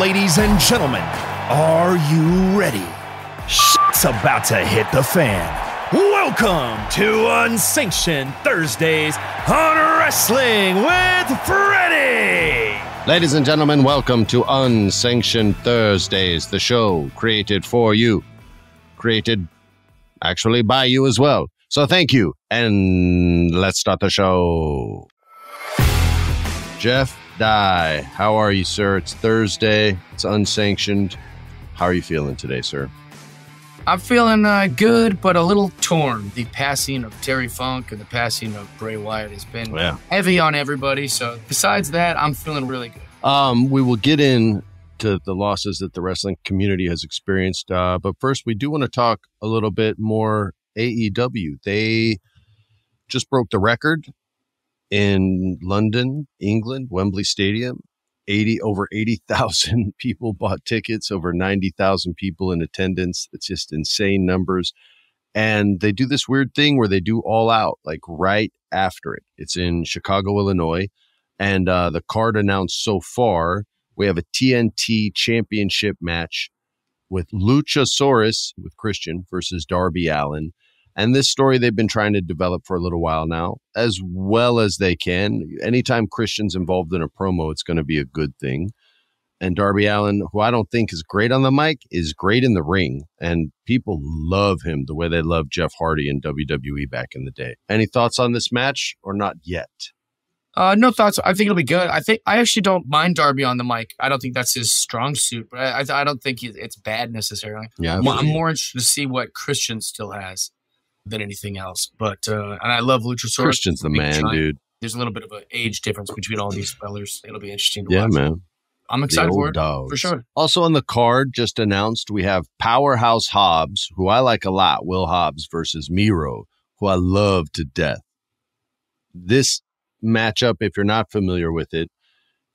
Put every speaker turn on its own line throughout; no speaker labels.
ladies and gentlemen, are you ready? Shit's about to hit the fan. Welcome to Unsanctioned Thursdays on Wrestling with Freddie.
Ladies and gentlemen, welcome to Unsanctioned Thursdays, the show created for you, created actually by you as well. So thank you, and let's start the show. Jeff Dye, how are you, sir? It's Thursday. It's unsanctioned. How are you feeling today, sir?
I'm feeling uh, good, but a little torn. The passing of Terry Funk and the passing of Bray Wyatt has been
Yeah.
heavy on everybody. So besides that, I'm feeling really good.
Um, we will get in to the losses that the wrestling community has experienced. Uh, but first, we do want to talk a little bit more AEW. They just broke the record in London, England, Wembley Stadium. 80 over 80,000 people bought tickets, over 90,000 people in attendance. It's just insane numbers. And they do this weird thing where they do all out like right after it. It's in Chicago, Illinois. And uh, the card announced so far, we have a TNT championship match with Luchasaurus with Christian versus Darby Allin. And this story they've been trying to develop for a little while now, as well as they can. Anytime Christian's involved in a promo, it's going to be a good thing. And Darby Allin, who I don't think is great on the mic, is great in the ring. And people love him the way they love Jeff Hardy in WWE back in the day. Any thoughts on this match or not yet?
Uh, no thoughts. I think it'll be good. I think I actually don't mind Darby on the mic. I don't think that's his strong suit, but I, I, I don't think it's bad necessarily.
Yeah,
I'm, I'm more interested to see what Christian still has than anything else. But uh, and I love Luchasaurus.
Christian's the man,
giant.
dude.
There's a little bit of an age difference between all these spellers. It'll be interesting to
Yeah,
watch.
man.
I'm excited for it
dogs.
for sure.
Also on the card, just announced, we have Powerhouse Hobbs, who I like a lot, Will Hobbs versus Miro, who I love to death. This matchup, if you're not familiar with it,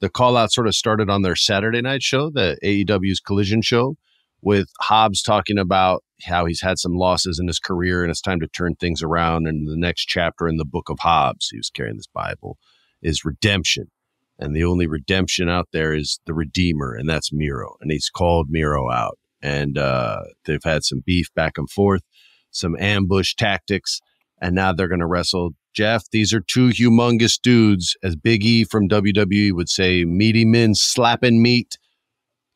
the call out sort of started on their Saturday night show, the AEW's Collision show, with Hobbs talking about how he's had some losses in his career and it's time to turn things around. And the next chapter in the book of Hobbs, he was carrying this Bible, is redemption. And the only redemption out there is the Redeemer, and that's Miro. And he's called Miro out. And uh, they've had some beef back and forth, some ambush tactics, and now they're going to wrestle. Jeff, these are two humongous dudes, as Big E from WWE would say, meaty men slapping meat.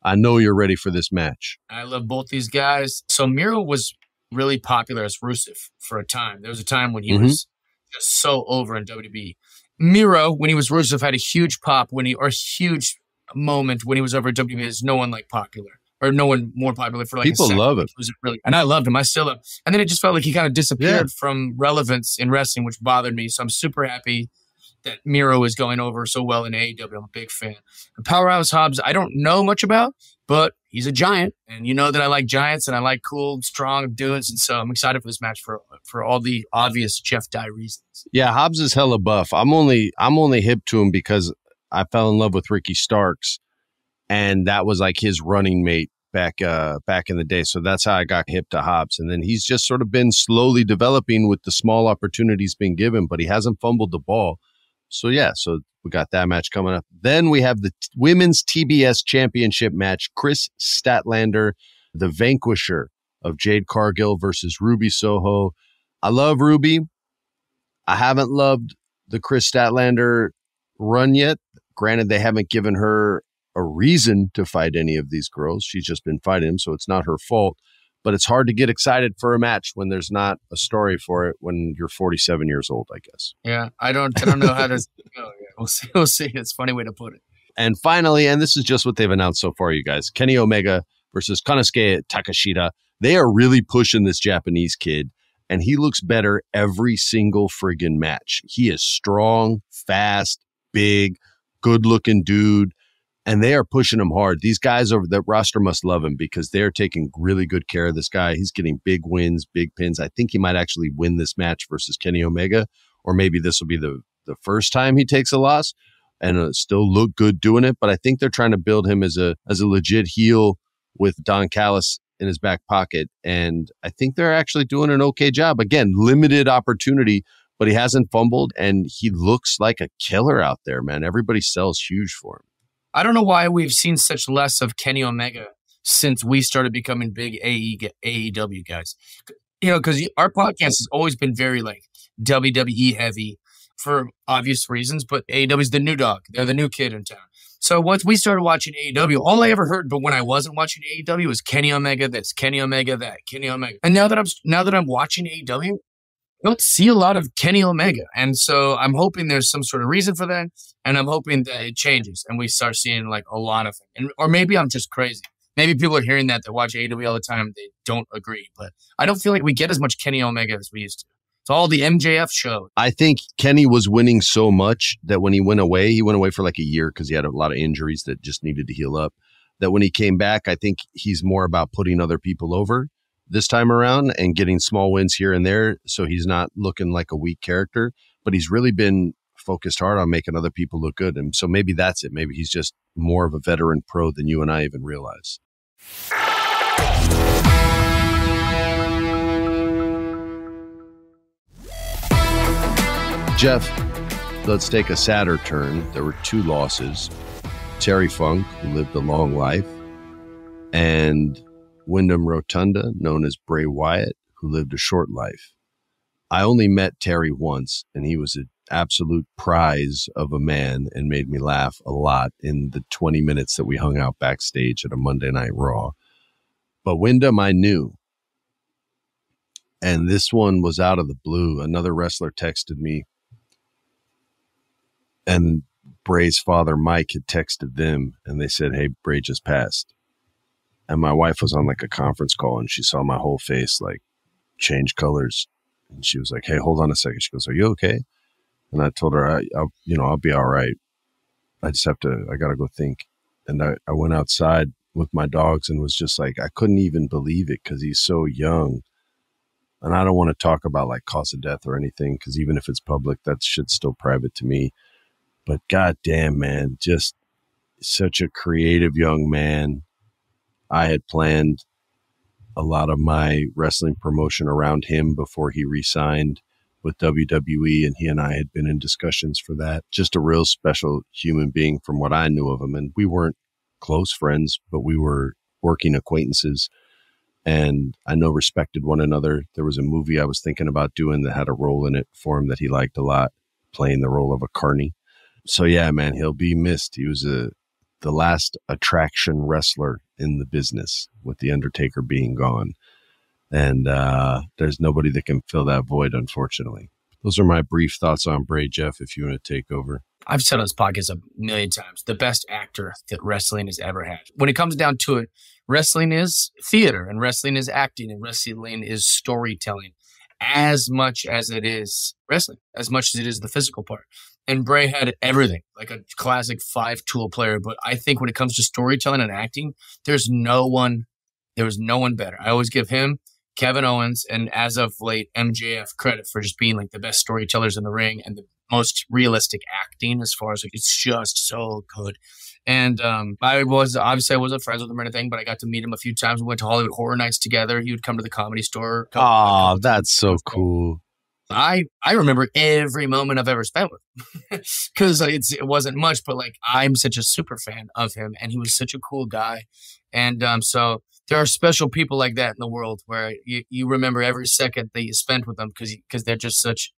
I know you're ready for this match.
I love both these guys. So Miro was really popular as Rusev for a time. There was a time when he
Mhm.
was just so over in WWE. Miro, when he was Rusev, had a huge pop when he or a huge moment when he was over at WWE. There's no one like popular or no one more popular for like
People love him.
It was really, and I loved him. I still love. And then it just felt like he kind of disappeared
Yeah.
from relevance in wrestling, which bothered me. So I'm super happy that Miro is going over so well in AEW. I'm a big fan. Powerhouse Hobbs, I don't know much about, but he's a giant, and you know that I like giants and I like cool, strong dudes, and so I'm excited for this match for for all the obvious Jeff Dye reasons.
Yeah, Hobbs is hella buff. I'm only I'm only hip to him because I fell in love with Ricky Starks, and that was like his running mate back uh back in the day. So that's how I got hip to Hobbs. And then he's just sort of been slowly developing with the small opportunities being given, but he hasn't fumbled the ball. So yeah, so we got that match coming up. Then we have the t- women's TBS championship match. Kris Statlander, the vanquisher of Jade Cargill versus Ruby Soho. I love Ruby. I haven't loved the Kris Statlander run yet. Granted, they haven't given her a reason to fight any of these girls. She's just been fighting them, so it's not her fault. But it's hard to get excited for a match when there's not a story for it when you're 47 years old, I guess.
Yeah, I don't I don't know how to go. Yeah, we'll see. We'll see. It's a funny way to put it.
And finally, and this is just what they've announced so far, you guys Kenny Omega versus Konosuke Takeshita. They are really pushing this Japanese kid, and he looks better every single friggin' match. He is strong, fast, big, good looking dude, and they are pushing him hard. These guys over the roster must love him because they're taking really good care of this guy. He's getting big wins, big pins. I think he might actually win this match versus Kenny Omega, or maybe this will be the, the first time he takes a loss and uh, still look good doing it. But I think they're trying to build him as a as a legit heel with Don Callis in his back pocket, and I think they're actually doing an okay job. Again, limited opportunity, but he hasn't fumbled, and he looks like a killer out there, man. Everybody sells huge for him.
I don't know why we've seen such less of Kenny Omega since we started becoming big AE, AEW guys. You know, because our podcast has always been very like WWE heavy for obvious reasons, but AEW is the new dog. They're the new kid in town. So once we started watching AEW, all I ever heard, but when I wasn't watching AEW, was Kenny Omega this, Kenny Omega that, Kenny Omega. And now that I'm now that I'm watching AEW, don't see a lot of Kenny Omega. And so I'm hoping there's some sort of reason for that. And I'm hoping that it changes and we start seeing like a lot of it. And, or maybe I'm just crazy. Maybe people are hearing that that watch AEW all the time. They don't agree, but I don't feel like we get as much Kenny Omega as we used to. It's all the MJF show.
I think Kenny was winning so much that when he went away, he went away for like a year because he had a lot of injuries that just needed to heal up. That when he came back, I think he's more about putting other people over this time around and getting small wins here and there. So he's not looking like a weak character, but he's really been focused hard on making other people look good. And so maybe that's it. Maybe he's just more of a veteran pro than you and I even realize. Jeff, let's take a sadder turn. There were two losses Terry Funk, who lived a long life, and Windham Rotunda, known as Bray Wyatt, who lived a short life. I only met Terry once, and he was an absolute prize of a man and made me laugh a lot in the 20 minutes that we hung out backstage at a Monday Night Raw. But Windham, I knew. And this one was out of the blue. Another wrestler texted me, and Bray's father, Mike, had texted them, and they said, Hey, Bray just passed and my wife was on like a conference call and she saw my whole face like change colors. And she was like hey hold on a second. She goes are you okay? And i told her I, will you know i'll be all right. I just have to i gotta go think. And I, I went outside with my dogs and was just like i couldn't even believe it because he's so young. And i don't want to talk about like cause of death or anything because even if it's public that shit's still private to me. But god damn man just such a creative young man I had planned a lot of my wrestling promotion around him before he re-signed with WWE and he and I had been in discussions for that. Just a real special human being from what I knew of him and we weren't close friends, but we were working acquaintances and I know respected one another. There was a movie I was thinking about doing that had a role in it for him that he liked a lot, playing the role of a carney. So yeah, man, he'll be missed. He was a the last attraction wrestler in the business with the Undertaker being gone. And uh, there's nobody that can fill that void, unfortunately. Those are my brief thoughts on Bray Jeff. If you want to take over,
I've said on this podcast a million times the best actor that wrestling has ever had. When it comes down to it, wrestling is theater and wrestling is acting and wrestling is storytelling as much as it is wrestling, as much as it is the physical part and Bray had everything, like a classic five tool player. But I think when it comes to storytelling and acting, there's no one, there was no one better. I always give him, Kevin Owens, and as of late, MJF credit for just being like the best storytellers in the ring and the most realistic acting as far as like it's just so good. And um, I was obviously I wasn't friends with him or anything, but I got to meet him a few times. We went to Hollywood Horror Nights together. He would come to the comedy store.
Oh, that's so cool.
I I remember every moment I've ever spent with him. Because it's it wasn't much, but like I'm such a super fan of him, and he was such a cool guy, and um, so there are special people like that in the world where you, you remember every second that you spent with them because because they're just such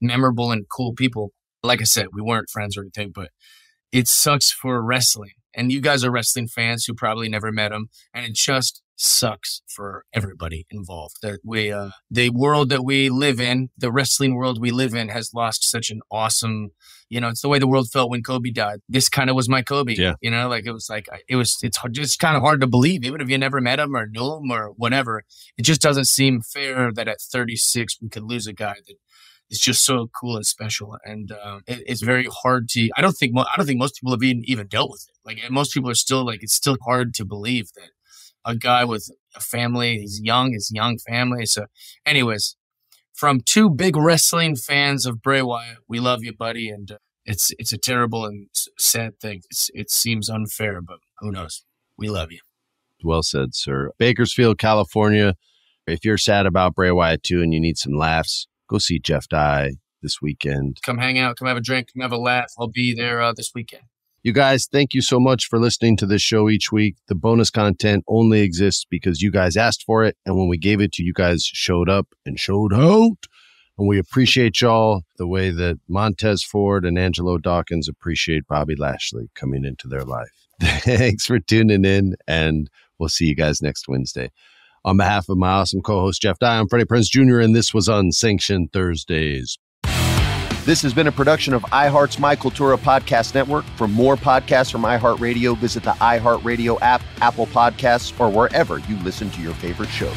memorable and cool people. Like I said, we weren't friends or anything, but it sucks for wrestling, and you guys are wrestling fans who probably never met him, and it just sucks for everybody involved. That we, uh, the world that we live in, the wrestling world we live in, has lost such an awesome. You know, it's the way the world felt when Kobe died. This kind of was my Kobe.
Yeah.
You know, like it was like it was. It's just kind of hard to believe, even if you never met him or knew him or whatever. It just doesn't seem fair that at 36 we could lose a guy that is just so cool and special. And uh, it, it's very hard to. I don't think. Mo- I don't think most people have even even dealt with it. Like most people are still like it's still hard to believe that a guy with a family. He's young, his young family. So, anyways, from two big wrestling fans of Bray Wyatt, we love you, buddy. And uh, it's it's a terrible and sad thing. It's, it seems unfair, but who knows? We love you.
Well said, sir. Bakersfield, California. If you're sad about Bray Wyatt too and you need some laughs, go see Jeff Dye this weekend.
Come hang out. Come have a drink. Come have a laugh. I'll be there uh, this weekend.
You guys, thank you so much for listening to this show each week. The bonus content only exists because you guys asked for it. And when we gave it to you, guys showed up and showed out. And we appreciate y'all the way that Montez Ford and Angelo Dawkins appreciate Bobby Lashley coming into their life. Thanks for tuning in, and we'll see you guys next Wednesday. On behalf of my awesome co host, Jeff Dye, I'm Freddie Prinze Jr., and this was Unsanctioned Thursdays.
This has been a production of iHeart's My Cultura Podcast Network. For more podcasts from iHeartRadio, visit the iHeartRadio app, Apple Podcasts, or wherever you listen to your favorite shows.